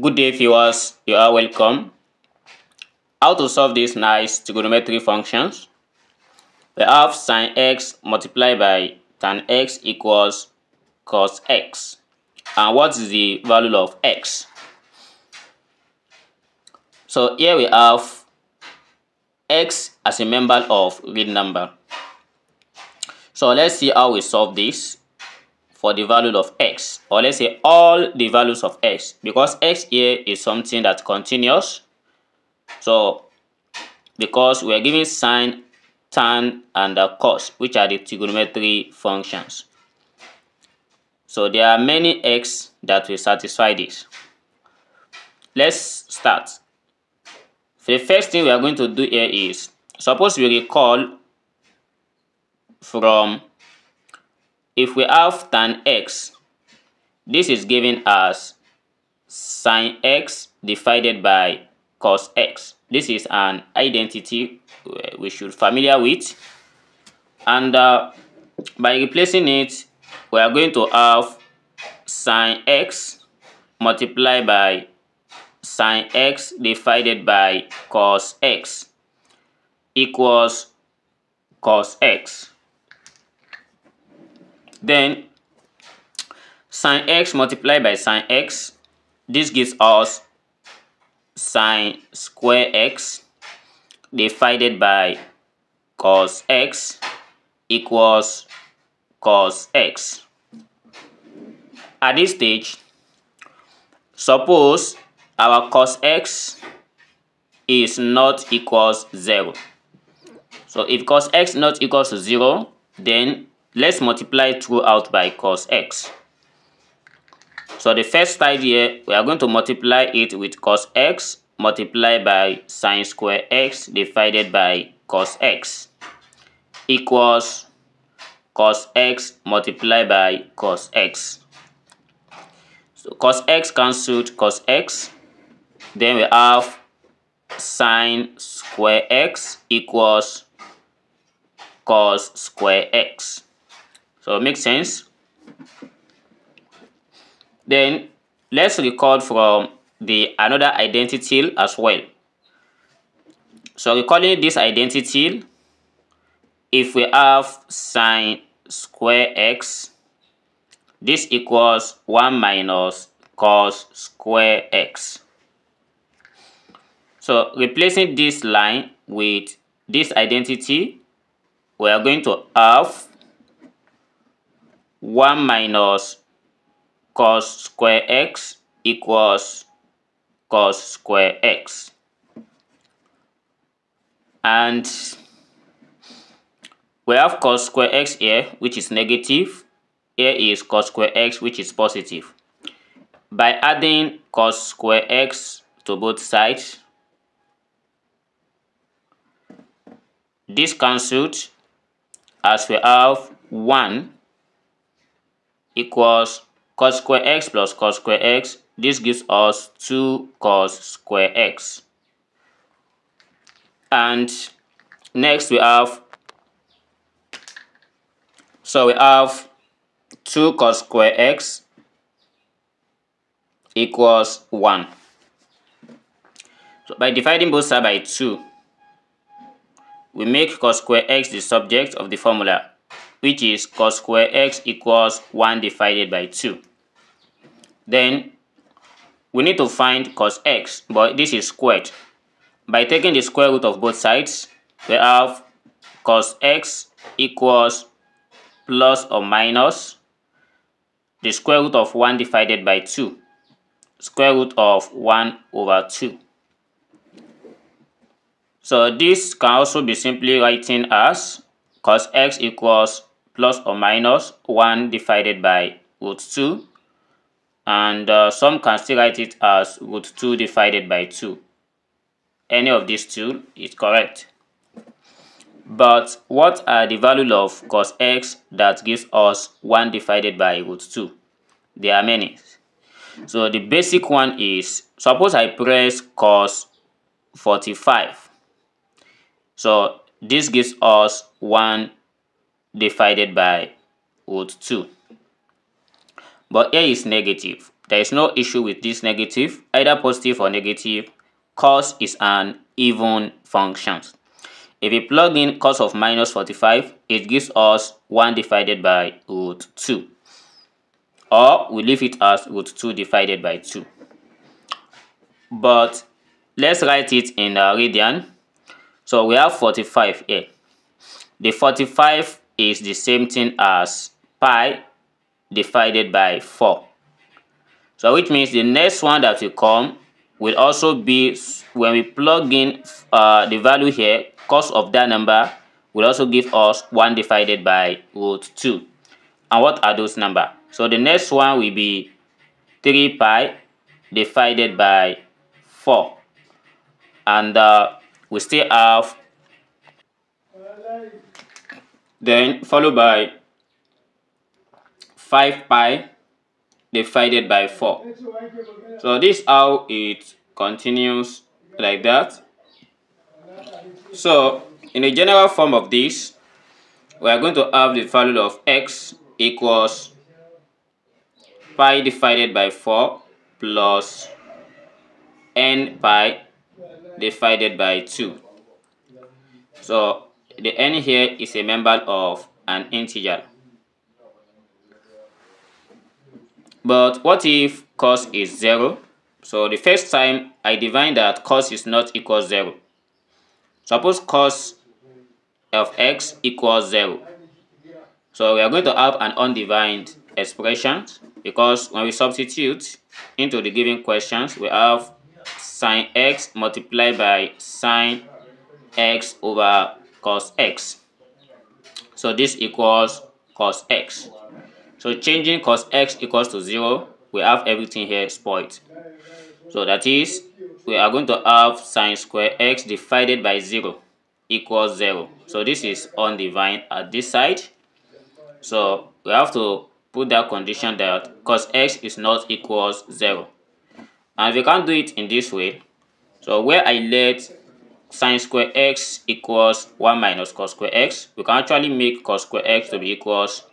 Good day viewers, you are welcome. How to solve these nice trigonometry functions? We have sine x multiplied by tan x equals cos x. And what is the value of x? So here we have x as a member of real number. So let's see how we solve this for the value of x or let's say all the values of x because x here is something that continuous. So because we are giving sine tan and the cos which are the trigonometry functions. So there are many x that will satisfy this. Let's start. The first thing we are going to do here is suppose we recall from if we have tan x, this is given as sine x divided by cos x. This is an identity we should familiar with. And uh, by replacing it, we are going to have sine x multiplied by sine x divided by cos x equals cos x. Then sine x multiplied by sine x, this gives us sine square x divided by cos x equals cos x. At this stage, suppose our cos x is not equals 0. So if cos x not equals to 0, then Let's multiply throughout by cos x. So the first side here, we are going to multiply it with cos x multiplied by sine square x divided by cos x equals cos x multiplied by cos x. So cos x cancelled cos x. Then we have sine square x equals cos square x. So makes sense. Then let's record from the another identity as well. So recalling this identity, if we have sine square x, this equals 1 minus cos square x. So replacing this line with this identity, we are going to have 1 minus cos square x equals cos square x. And we have cos square x here, which is negative. Here is cos square x, which is positive. By adding cos square x to both sides, this cancelled as we have 1 equals cos square x plus cos square x. This gives us 2 cos square x. And next we have, so we have 2 cos square x equals 1. So by dividing both sides by 2, we make cos square x the subject of the formula which is cos square x equals 1 divided by 2. Then we need to find cos x, but this is squared. By taking the square root of both sides, we have cos x equals plus or minus the square root of 1 divided by 2, square root of 1 over 2. So this can also be simply written as cos x equals plus or minus 1 divided by root 2 and uh, some can still write it as root 2 divided by 2. Any of these two is correct. But what are the value of cos x that gives us 1 divided by root 2? There are many. So the basic one is, suppose I press cos 45. So this gives us 1 divided by root 2. But here is negative. there is no issue with this negative, either positive or negative, cos is an even function. If we plug in cos of minus 45, it gives us 1 divided by root 2. Or we leave it as root 2 divided by 2. But let's write it in a radian. So we have 45 here. The 45 is the same thing as pi divided by 4. So which means the next one that will come will also be when we plug in uh, the value here, cos of that number will also give us 1 divided by root 2. And what are those number? So the next one will be 3 pi divided by 4. And uh, we still have then followed by 5 pi divided by 4. So this how it continues like that. So in the general form of this, we are going to have the value of x equals pi divided by 4 plus n pi divided by 2. So the n here is a member of an integer. But what if cos is 0? So the first time I divine that cos is not equal 0. Suppose cos of x equals 0. So we are going to have an undefined expression because when we substitute into the given questions, we have sine x multiplied by sine x over cos x. So this equals cos x. So changing cos x equals to 0, we have everything here spoiled. So that is, we are going to have sine square x divided by 0 equals 0. So this is undefined at this side. So we have to put that condition that cos x is not equals 0. And we can't do it in this way, so where I let sine square x equals 1 minus cos square x, we can actually make cos square x to be equals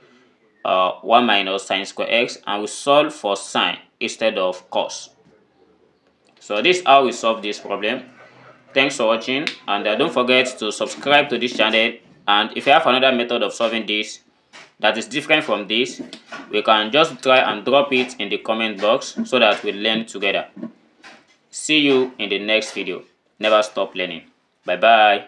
uh, 1 minus sine square x and we solve for sine instead of cos. So this is how we solve this problem. Thanks for watching and uh, don't forget to subscribe to this channel and if you have another method of solving this that is different from this, we can just try and drop it in the comment box so that we learn together. See you in the next video. Never stop learning. Bye bye.